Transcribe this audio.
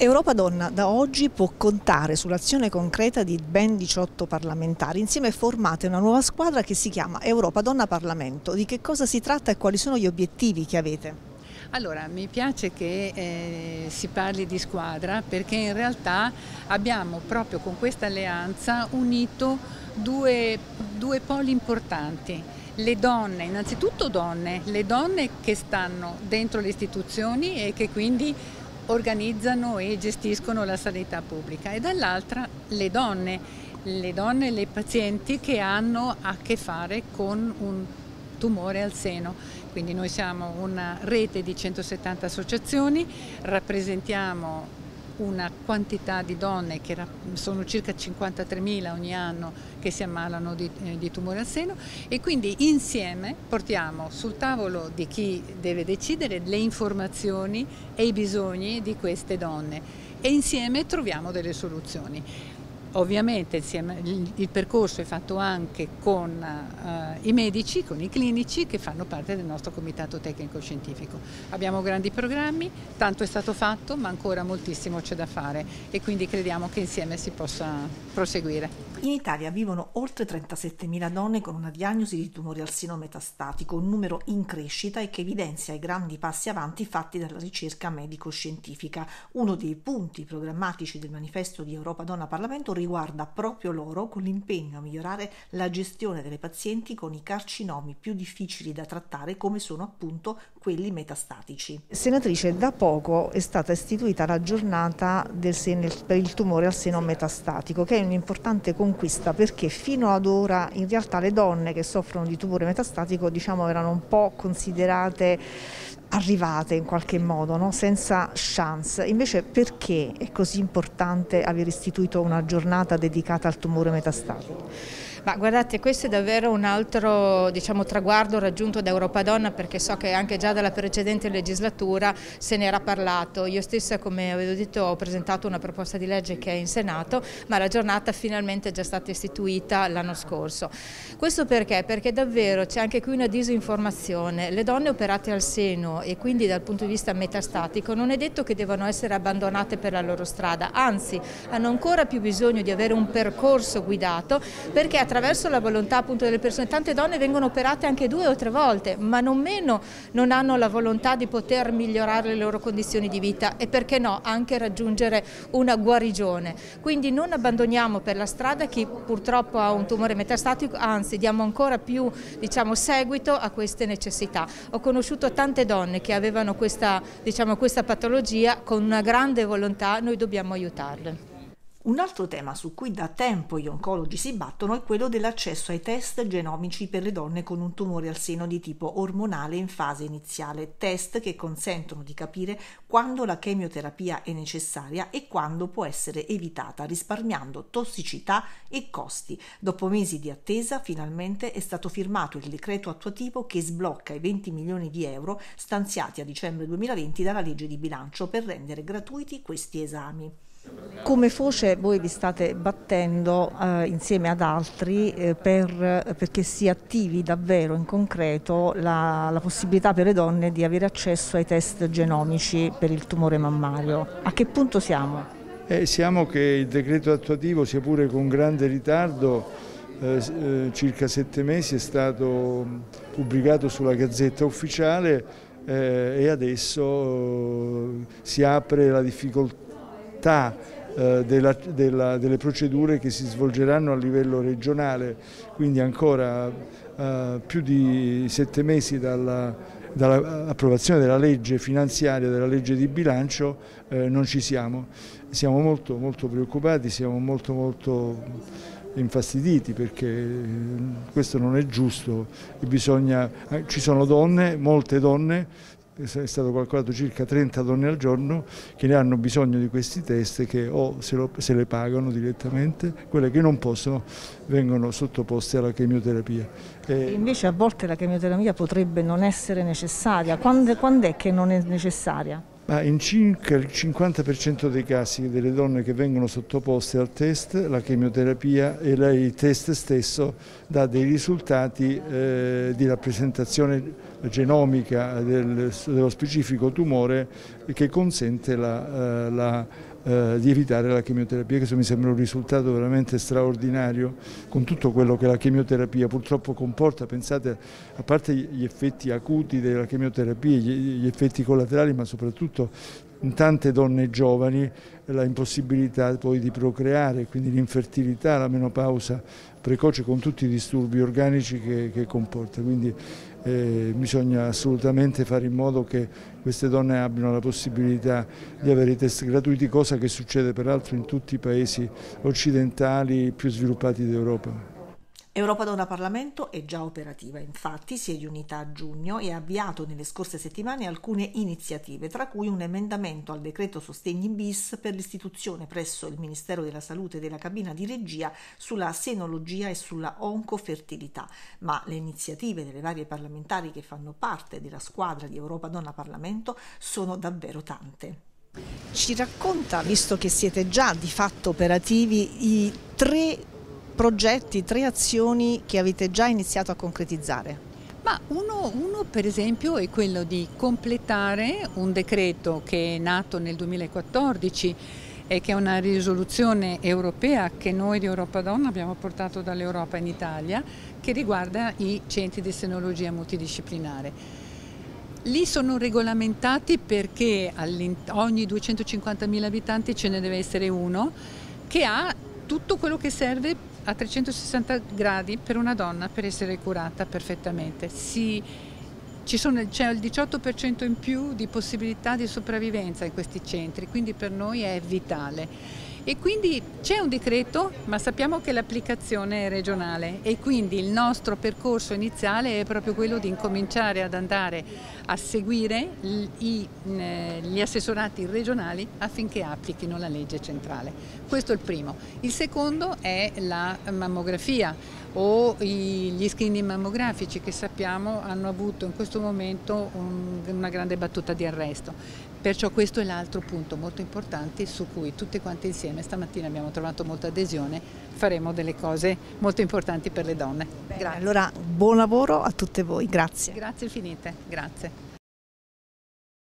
Europa Donna da oggi può contare sull'azione concreta di ben 18 parlamentari. Insieme formate una nuova squadra che si chiama Europa Donna Parlamento. Di che cosa si tratta e quali sono gli obiettivi che avete? Allora, mi piace che eh, si parli di squadra perché in realtà abbiamo proprio con questa alleanza unito due, due poli importanti le donne, innanzitutto donne, le donne che stanno dentro le istituzioni e che quindi organizzano e gestiscono la sanità pubblica e dall'altra le donne, le donne e le pazienti che hanno a che fare con un tumore al seno. Quindi noi siamo una rete di 170 associazioni, rappresentiamo una quantità di donne, che sono circa 53.000 ogni anno, che si ammalano di, eh, di, tumore al seno e quindi insieme portiamo sul tavolo di chi deve decidere le informazioni e i bisogni di queste donne e insieme troviamo delle soluzioni. Ovviamente il percorso è fatto anche con uh, i medici, con i clinici che fanno parte del nostro comitato tecnico scientifico. Abbiamo grandi programmi, tanto è stato fatto ma ancora moltissimo c'è da fare e quindi crediamo che insieme si possa proseguire. In Italia vivono oltre 37.000 donne con una diagnosi di tumore al seno metastatico, un numero in crescita e che evidenzia i grandi passi avanti fatti dalla ricerca medico-scientifica. Uno dei punti programmatici del manifesto di Europa Donna Parlamento riguarda proprio loro con l'impegno a migliorare la gestione delle pazienti con i carcinomi più difficili da trattare come sono appunto quelli metastatici. Senatrice, da poco è stata istituita la giornata seno, per il tumore al seno metastatico che è un'importante conquista perché fino ad ora in realtà le donne che soffrono di tumore metastatico diciamo erano un po' considerate arrivate in qualche modo, no? senza chance. Invece perché è così importante aver istituito una giornata dedicata al tumore metastatico? Ma guardate, questo è davvero un altro diciamo, traguardo raggiunto da Europa Donna perché so che anche già dalla precedente legislatura se ne era parlato. Io stessa, come avevo detto, ho presentato una proposta di legge che è in Senato, ma la giornata finalmente è già stata istituita l'anno scorso. Questo perché? Perché davvero c'è anche qui una disinformazione. Le donne operate al seno e quindi dal punto di vista metastatico non è detto che devono essere abbandonate per la loro strada, anzi hanno ancora più bisogno di avere un percorso guidato perché attraverso attraverso la volontà appunto delle persone, tante donne vengono operate anche due o tre volte, ma non meno non hanno la volontà di poter migliorare le loro condizioni di vita e perché no anche raggiungere una guarigione. Quindi non abbandoniamo per la strada chi purtroppo ha un tumore metastatico, anzi diamo ancora più diciamo, seguito a queste necessità. Ho conosciuto tante donne che avevano questa, diciamo, questa patologia con una grande volontà, noi dobbiamo aiutarle. Un altro tema su cui da tempo gli oncologi si battono è quello dell'accesso ai test genomici per le donne con un tumore al seno di tipo ormonale in fase iniziale, test che consentono di capire quando la chemioterapia è necessaria e quando può essere evitata, risparmiando tossicità e costi. Dopo mesi di attesa, finalmente è stato firmato il decreto attuativo che sblocca i 20 milioni di euro stanziati a dicembre 2020 dalla legge di bilancio per rendere gratuiti questi esami. Come Foce voi vi state battendo eh, insieme ad altri eh, per, perché si attivi davvero in concreto la, la, possibilità per le donne di avere accesso ai test genomici per il tumore mammario. A che punto siamo? Eh, siamo che il decreto attuativo, sia pure con grande ritardo, eh, eh, circa sette mesi, è stato pubblicato sulla Gazzetta Ufficiale eh, e adesso si apre la difficoltà qualità eh, della, della, delle procedure che si svolgeranno a livello regionale, quindi ancora eh, più di sette mesi dalla dall'approvazione della legge finanziaria, della legge di bilancio, eh, non ci siamo. Siamo molto, molto preoccupati, siamo molto, molto infastiditi perché eh, questo non è giusto, bisogna, eh, ci sono donne, molte donne, è stato calcolato circa 30 donne al giorno che ne hanno bisogno di questi test che o se, lo, se le pagano direttamente, quelle che non possono vengono sottoposte alla chemioterapia. E invece a volte la chemioterapia potrebbe non essere necessaria, quando, quando è che non è necessaria? Ma in circa il 50% dei casi delle donne che vengono sottoposte al test, la chemioterapia e il test stesso dà dei risultati eh, di rappresentazione genomica del, dello specifico tumore che consente la, eh, la eh, di evitare la chemioterapia, questo mi sembra un risultato veramente straordinario con tutto quello che la chemioterapia purtroppo comporta, pensate a parte gli effetti acuti della chemioterapia, gli effetti collaterali ma soprattutto in tante donne giovani la impossibilità poi di procreare, quindi l'infertilità, la menopausa precoce con tutti i disturbi organici che, che comporta. Quindi eh, bisogna assolutamente fare in modo che queste donne abbiano la possibilità di avere i test gratuiti, cosa che succede peraltro in tutti i paesi occidentali più sviluppati d'Europa. Europa Donna Parlamento è già operativa, infatti si è riunita a giugno e ha avviato nelle scorse settimane alcune iniziative, tra cui un emendamento al decreto Sostegni bis per l'istituzione presso il Ministero della Salute della cabina di regia sulla senologia e sulla oncofertilità. Ma le iniziative delle varie parlamentari che fanno parte della squadra di Europa Donna Parlamento sono davvero tante. Ci racconta, visto che siete già di fatto operativi, i tre progetti, tre azioni che avete già iniziato a concretizzare? Ma uno, uno, per esempio è quello di completare un decreto che è nato nel 2014 e che è una risoluzione europea che noi di Europa Donna abbiamo portato dall'Europa in Italia che riguarda i centri di senologia multidisciplinare. Lì sono regolamentati perché ogni 250.000 abitanti ce ne deve essere uno che ha tutto quello che serve a 360 gradi per una donna per essere curata perfettamente. Si, sono, c'è il 18% in più di possibilità di sopravvivenza in questi centri, quindi per noi è vitale. E quindi c'è un decreto, ma sappiamo che l'applicazione è regionale e quindi il nostro percorso iniziale è proprio quello di incominciare ad andare a seguire gli, assessorati regionali affinché applichino la legge centrale. Questo è il primo. Il secondo è la mammografia o gli screening mammografici che sappiamo hanno avuto in questo momento un, una grande battuta di arresto. Perciò questo è l'altro punto molto importante su cui tutte quante insieme stamattina abbiamo trovato molta adesione, faremo delle cose molto importanti per le donne. Bene, allora buon lavoro a tutte voi, grazie. Grazie infinite, grazie.